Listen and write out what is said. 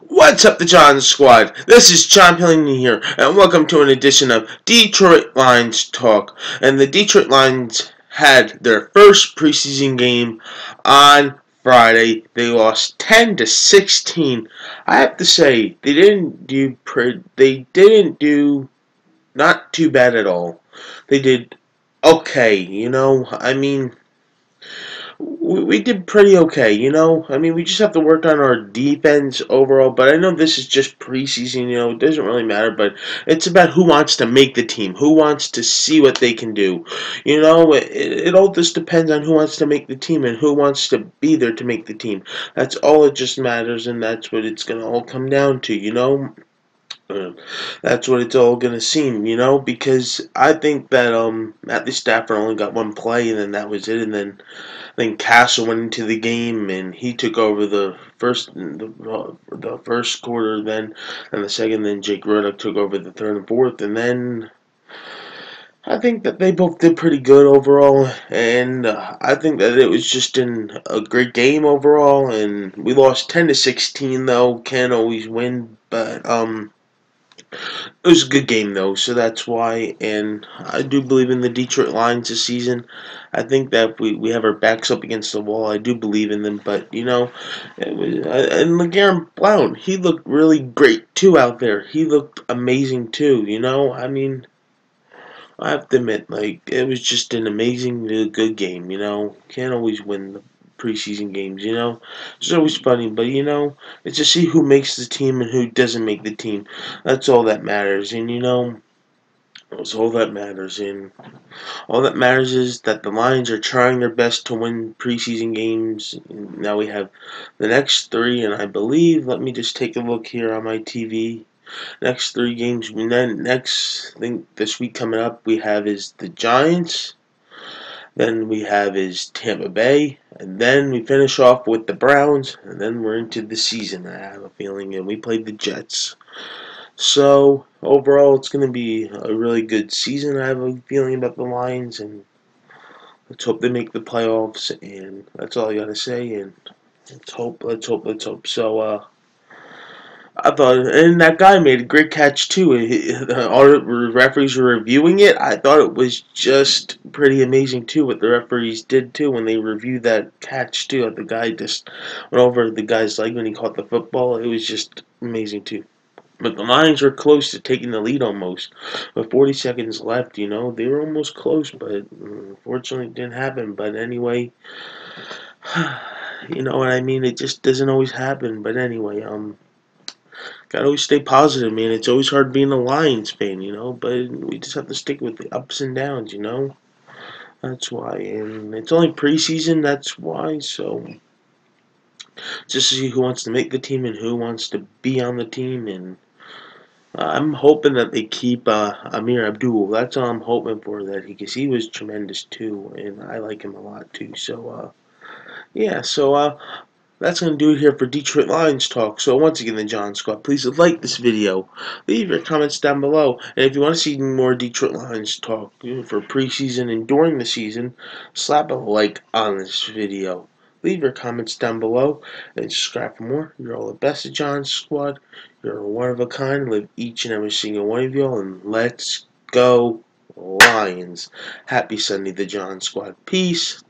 What's up, the John Squad? This is John Pellegrini here, and welcome to an edition of Detroit Lions Talk. And the Detroit Lions had their first preseason game on Friday. They lost 10 to 16. I have to say, they didn't do they didn't do not too bad at all. They did okay, you know. I mean, we, we did pretty okay, you know. I mean, we just have to work on our defense overall. But I know this is just preseason, you know. It doesn't really matter. But it's about who wants to make the team, who wants to see what they can do. You know, it, it all just depends on who wants to make the team and who wants to be there to make the team. That's all it just matters, and that's what it's gonna all come down to, you know. Uh, that's what it's all gonna seem, you know, because I think that um Matthew Stafford only got one play and then that was it, and then then Cassel went into the game and he took over the first the, the first quarter, then and the second, then Jake Rudock took over the third and fourth, and then I think that they both did pretty good overall, and uh, I think that it was just in a great game overall. And we lost ten to sixteen, though. Can't always win, but um, it was a good game though, so that's why. And I do believe in the Detroit Lions this season. I think that we, we have our backs up against the wall. I do believe in them, but you know, was, and LeGarrette Blount, he looked really great too out there. He looked amazing too. You know, I mean. I have to admit, like, it was just an amazing, good game, you know. Can't always win the preseason games, you know? It's always funny, but you know, it's to see who makes the team and who doesn't make the team. That's all that matters, and you know, that's all that matters. And all that matters is that the Lions are trying their best to win preseason games. Now we have the next three, and I believe, let me just take a look here on my TV. Next three games, and then next thing this week coming up, we have is the Giants. Then we have is Tampa Bay, and then we finish off with the Browns, and then we're into the season. I have a feeling, and we play the Jets. So overall, it's going to be a really good season. I have a feeling about the Lions, and let's hope they make the playoffs. And that's all I got to say. And let's hope, let's hope, let's hope. So, uh, I thought, and that guy made a great catch too. All the referees were reviewing it. I thought it was just pretty amazing too what the referees did too when they reviewed that catch too. The guy just went over the guy's leg when he caught the football. It was just amazing too. But the Lions were close to taking the lead almost. With 40 seconds left, you know, they were almost close, but unfortunately it didn't happen. But anyway, you know what I mean? It just doesn't always happen. But anyway, um, gotta always stay positive, man. It's always hard being a Lions fan, you know, but we just have to stick with the ups and downs, you know. That's why, and it's only preseason. That's why. So, just to see who wants to make the team and who wants to be on the team, and I'm hoping that they keep uh, Ameer Abdul. That's all I'm hoping for. That because he was tremendous too, and I like him a lot too. So, uh, yeah. So, uh, that's going to do it here for Detroit Lions Talk. So once again, the John Squad, please like this video. Leave your comments down below. And if you want to see more Detroit Lions Talk for preseason and during the season, slap a like on this video. Leave your comments down below and subscribe for more. You're all the best at John Squad. You're one of a kind. Live each and every single one of y'all. And let's go Lions. Happy Sunday, the John Squad. Peace.